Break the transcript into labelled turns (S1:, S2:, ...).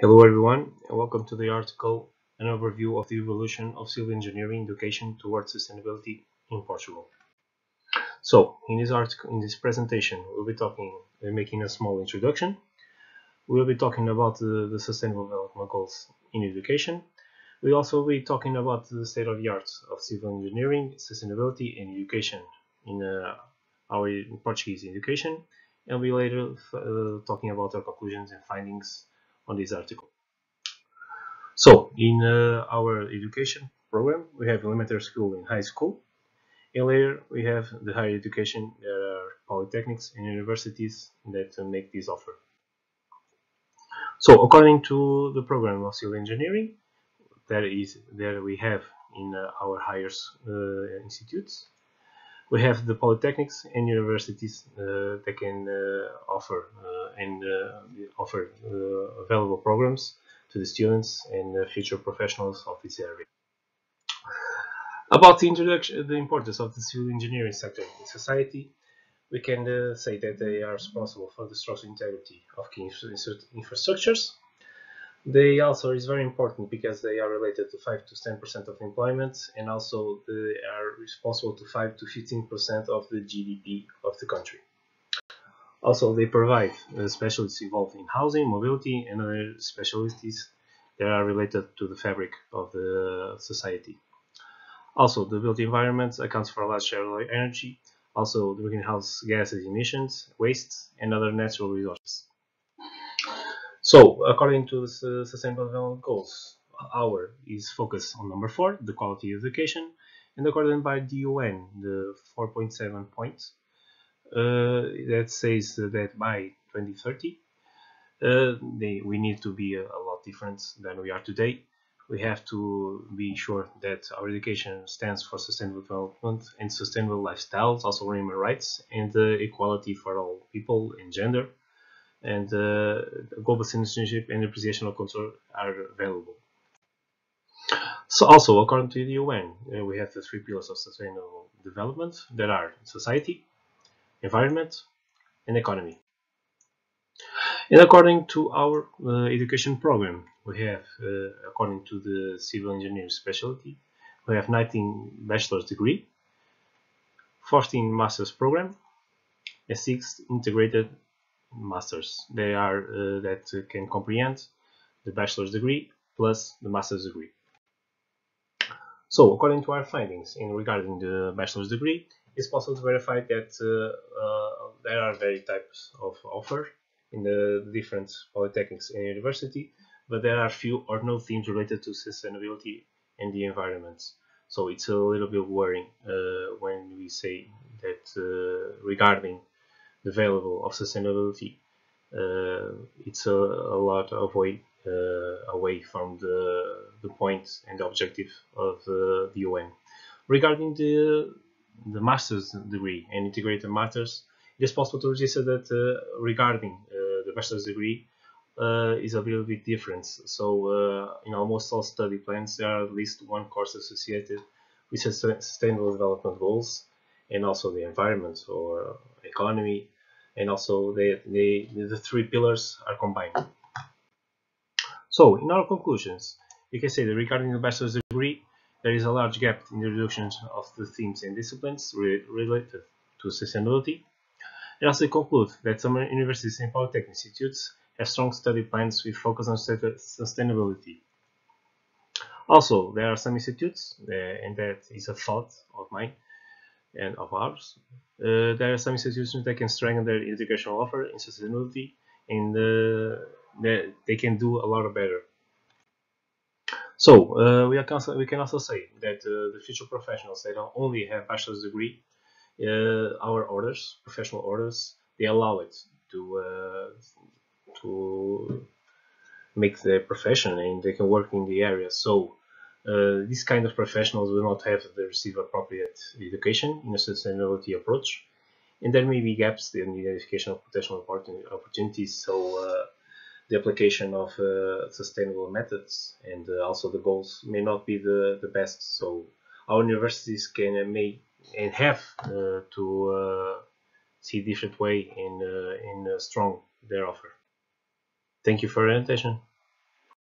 S1: Hello everyone and welcome to the article An overview of the evolution of civil engineering education towards sustainability in Portugal. So in this article in this presentation we'll be talking uh, making a small introduction. We'll be talking about the, the sustainable development goals in education. We'll also be talking about the state of the art of civil engineering, sustainability and education in uh, our Portuguese education and we'll be later uh, talking about our conclusions and findings on this article. So, in uh, our education program, we have elementary school and high school. And later, we have the higher education. There are polytechnics and universities that uh, make this offer. So, according to the program of civil engineering, there is there we have in uh, our higher uh, institutes we have the polytechnics and universities uh, that can uh, offer uh, and offer available programs to the students and future professionals of this area. About the introduction, the importance of the civil engineering sector in society, we can uh, say that they are responsible for the structural integrity of key infrastructures they also is very important because they are related to 5 to 10% of employment and also they are responsible to 5 to 15% of the GDP of the country. Also, they provide uh, specialists involved in housing, mobility, and other specialties that are related to the fabric of the society. Also, the built environment accounts for a large share of energy, also the greenhouse gases emissions, wastes, and other natural resources. So, according to the Sustainable Development Goals, our is focused on number four, the quality of education, and according by the UN, the 4.7 points uh, that says that by 2030, uh, they, we need to be a, a, lot different than we are today. We have to be sure that our education stands for sustainable development and sustainable lifestyles, also human rights and uh, equality for all people and gender and uh, global citizenship and of culture are available. So also, according to the UN, uh, we have the three pillars of sustainable development that are society, environment, and economy. And according to our uh, education program, we have, uh, according to the civil engineering specialty, we have 19 bachelor's degree, 14 master's program, and 6 integrated masters. They are uh, that can comprehend the bachelor's degree plus the master's degree. So, according to our findings in regarding the bachelor's degree, it's possible to verify that uh, uh, there are various types of offer in the different polytechnics and university, but there are few or no themes related to sustainability and the environment. So it's a little bit worrying uh, when we say that uh, regarding the variable of sustainability, uh, it's a, a, lot of way uh, away from the, the point and the objective of uh, the UN. Regarding the, the master's degree and integrated masters, it is possible to register that regarding the master's degree, uh, is a little bit different. So uh, in almost all study plans, there are at least one course associated with sustainable development goals and also the environment or economy and also they, they, the three pillars are combined. So, in our conclusions, you can say that regarding the bachelor's degree, there is a large gap in the reduction of the themes and disciplines re related to sustainability. And also conclude that some universities and polytechnic institutes have strong study plans with focus on sustainability. Also, there are some institutes, uh, and that is a thought of mine, and of ours. Uh, there are some institutions that can strengthen their educational offer in sustainability and uh, they, can do a lot better. So uh, we, also, we can also say that uh, the future professionals they don't only have bachelor's degree, uh, our orders, professional orders, they allow it to uh, to make their profession and they can work in the area. So uh, these kind of professionals will not have the receive appropriate education in a sustainability approach, and there may be gaps in the identification of potential opportunities. So uh, the application of uh, sustainable methods and uh, also the goals may not be the, the best. So our universities can and may and have uh, to see different way in in strong their offer. Thank you for your attention.